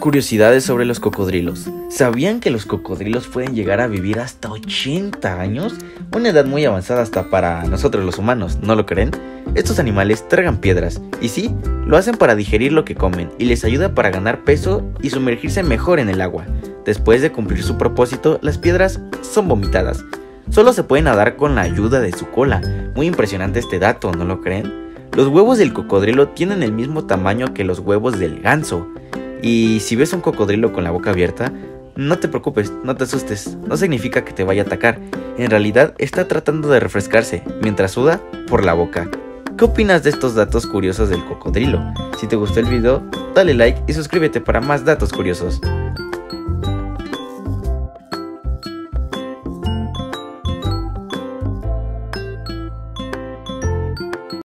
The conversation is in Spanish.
Curiosidades sobre los cocodrilos. ¿Sabían que los cocodrilos pueden llegar a vivir hasta 80 años? Una edad muy avanzada hasta para nosotros los humanos, ¿no lo creen? Estos animales tragan piedras, y sí, lo hacen para digerir lo que comen y les ayuda para ganar peso y sumergirse mejor en el agua. Después de cumplir su propósito, las piedras son vomitadas. Solo se pueden nadar con la ayuda de su cola. Muy impresionante este dato, ¿no lo creen? Los huevos del cocodrilo tienen el mismo tamaño que los huevos del ganso. Y si ves un cocodrilo con la boca abierta, no te preocupes, no te asustes, no significa que te vaya a atacar. En realidad está tratando de refrescarse mientras suda por la boca. ¿Qué opinas de estos datos curiosos del cocodrilo? Si te gustó el video, dale like y suscríbete para más datos curiosos.